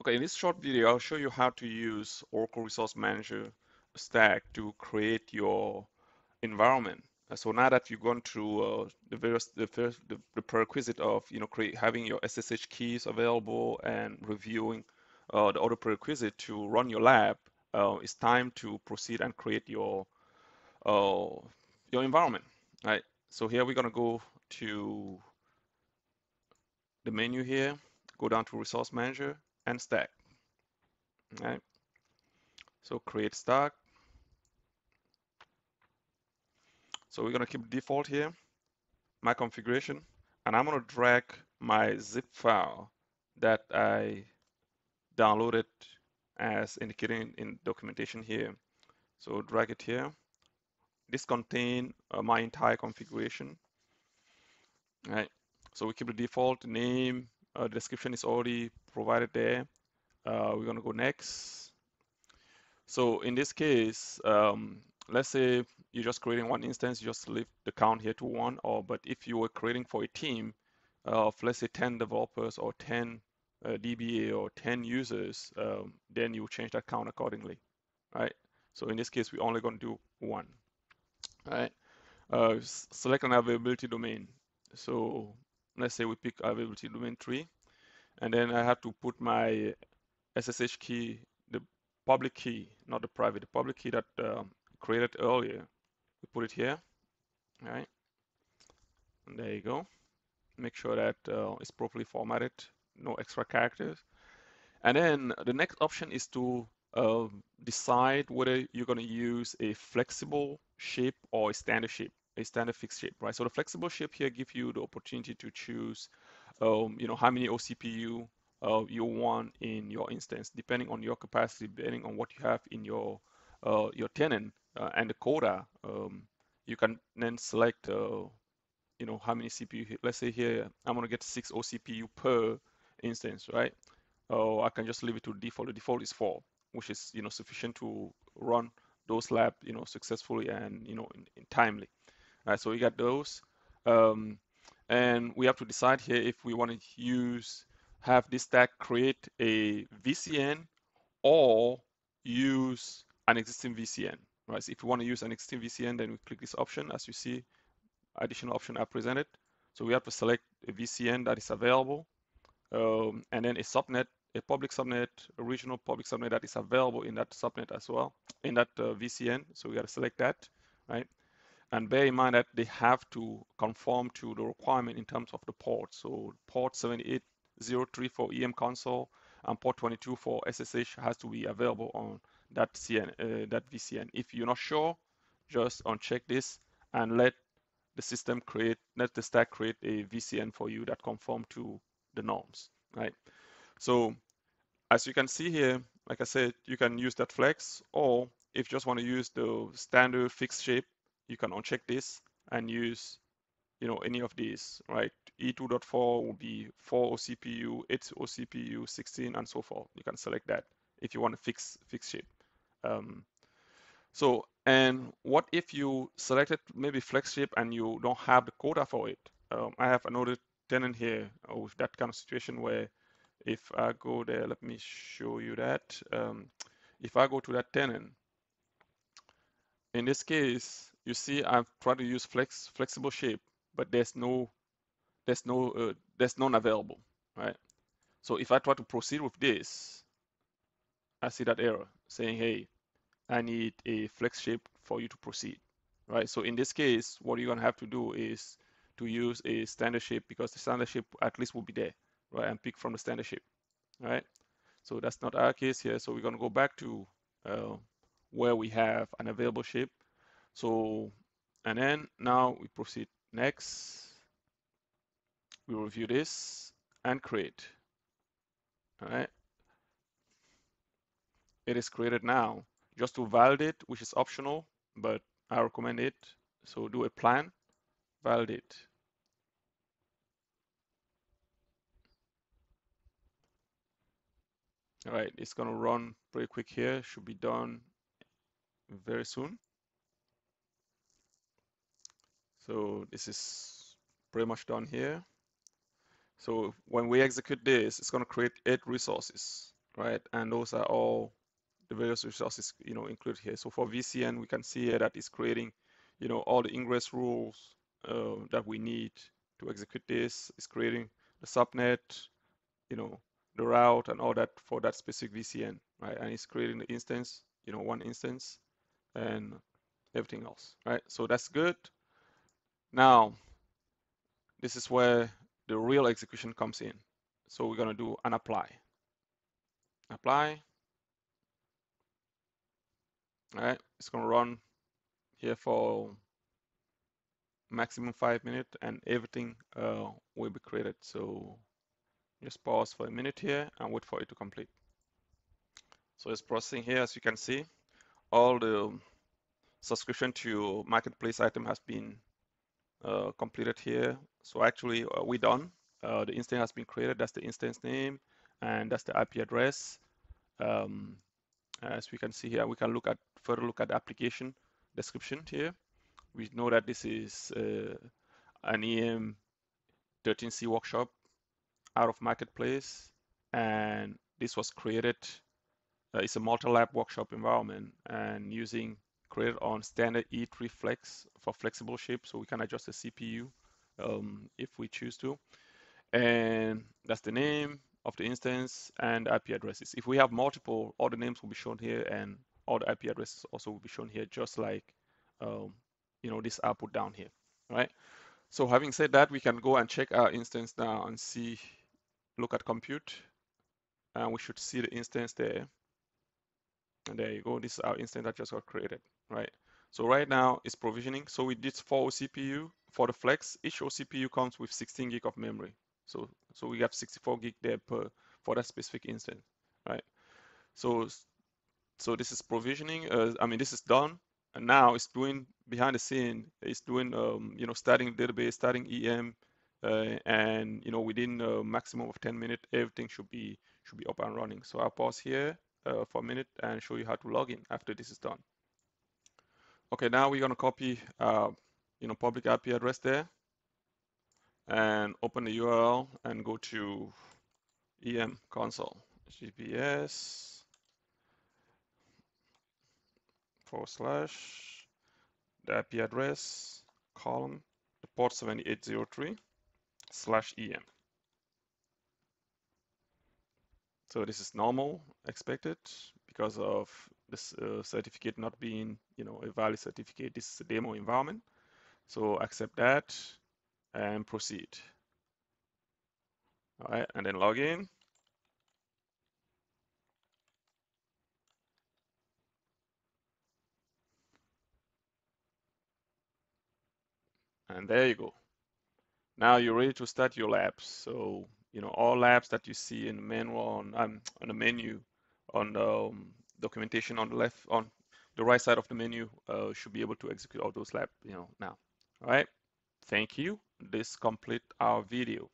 Okay, in this short video, I'll show you how to use Oracle Resource Manager stack to create your environment. Uh, so now that you've gone through uh, the various the first the, the, prerequisite of you know create having your SSH keys available and reviewing uh, the other prerequisite to run your lab, uh, it's time to proceed and create your uh, your environment. Right. So here we're gonna go to the menu here, go down to Resource Manager and Stack. Right. So create stack So we're going to keep default here, my configuration, and I'm going to drag my zip file that I downloaded as indicated in documentation here. So drag it here. This contain uh, my entire configuration. All right. So we keep the default name. Uh, description is already provided there. Uh, we're going to go next. So in this case, um, let's say you're just creating one instance, you just leave the count here to one, or but if you were creating for a team of let's say 10 developers or 10 uh, DBA or 10 users, um, then you change that count accordingly, right? So in this case, we're only going to do one, right? Uh, select an availability domain. So let's say we pick availability domain three, and then I have to put my SSH key, the public key, not the private, the public key that um, created earlier. We put it here, all right? And there you go. Make sure that uh, it's properly formatted, no extra characters. And then the next option is to uh, decide whether you're going to use a flexible shape or a standard shape, a standard fixed shape, right? So the flexible shape here gives you the opportunity to choose, um, you know, how many OCPU uh, you want in your instance, depending on your capacity, depending on what you have in your uh, your tenant uh, and the quota, um, you can then select, uh, you know, how many CPU. Let's say here I'm gonna get six OCPU per instance, right? Or I can just leave it to default. The default is four, which is you know sufficient to run those lab, you know, successfully and you know in, in timely. All right, so we got those, um, and we have to decide here if we want to use have this stack create a VCN or use an existing VCN, right? So if you want to use an existing VCN, then we click this option. As you see, additional option are presented. So we have to select a VCN that is available, um, and then a subnet, a public subnet, a regional public subnet that is available in that subnet as well, in that uh, VCN. So we got to select that, right? And bear in mind that they have to conform to the requirement in terms of the port. So port 7803 for EM console and port 22 for SSH has to be available on that CN, uh, that VCN. If you're not sure, just uncheck this and let the system create, let the stack create a VCN for you that conform to the norms, right? So as you can see here, like I said, you can use that flex, or if you just want to use the standard fixed shape, you can uncheck this and use, you know, any of these, right? E2.4 will be 4 OCPU, 8 OCPU, 16, and so forth. You can select that if you want to fix fix shape. Um, so, and what if you selected maybe flex shape and you don't have the quota for it? Um, I have another tenant here with that kind of situation where if I go there, let me show you that. Um, if I go to that tenant, in this case, you see I've tried to use flex flexible shape, but there's no there's no uh, there's none available, right? So if I try to proceed with this, I see that error saying, hey, I need a flex shape for you to proceed, right? So in this case, what you're gonna have to do is to use a standard shape because the standard shape at least will be there, right? And pick from the standard shape, right? So that's not our case here. So we're gonna go back to uh, where we have an available shape. So, and then now we proceed next. We review this and create, all right? it is created now just to validate, which is optional, but I recommend it. So do a plan, validate. All right, it's gonna run pretty quick here. Should be done very soon. So this is pretty much done here. So when we execute this, it's gonna create eight resources right? And those are all the various resources, you know, included here. So for VCN, we can see here that it's creating, you know, all the ingress rules uh, that we need to execute this. It's creating the subnet, you know, the route and all that for that specific VCN, right? And it's creating the instance, you know, one instance and everything else, right? So that's good. Now, this is where the real execution comes in. So we're going to do an apply. Apply. All right, it's going to run here for maximum five minutes and everything uh, will be created. So just pause for a minute here and wait for it to complete. So it's processing here, as you can see, all the subscription to marketplace item has been uh, completed here. So actually uh, we done. Uh, the instance has been created. That's the instance name and that's the IP address. Um, as we can see here, we can look at further look at the application description here. We know that this is uh, an EM 13C workshop out of marketplace and this was created uh, it's a multi-lab workshop environment and using created on standard E3 flex for flexible shape so we can adjust the CPU um, if we choose to. And that's the name of the instance and IP addresses. If we have multiple all the names will be shown here and all the IP addresses also will be shown here just like um, you know this output down here right? So having said that we can go and check our instance now and see look at compute and we should see the instance there and there you go this is our instance that just got created right? So right now it's provisioning. So we did four CPU for the flex each CPU comes with 16 gig of memory. So so we have 64 gig there per for that specific instance right? So so this is provisioning uh, I mean this is done. And now it's doing behind the scene it's doing um, you know starting database starting EM uh, and you know within a maximum of 10 minutes everything should be should be up and running. So I'll pause here uh, for a minute and show you how to log in after this is done okay now we're going to copy uh, you know public IP address there and open the URL and go to EM console gps forward slash the IP address column the port 7803 slash EM. So this is normal, expected, because of this uh, certificate not being, you know, a valid certificate. This is a demo environment. So accept that and proceed. All right, and then log in. And there you go. Now you're ready to start your labs. So, you know, all labs that you see in the manual on, um, on the menu, on the um, documentation on the left, on the right side of the menu uh, should be able to execute all those labs, you know, now. All right. Thank you. This complete our video.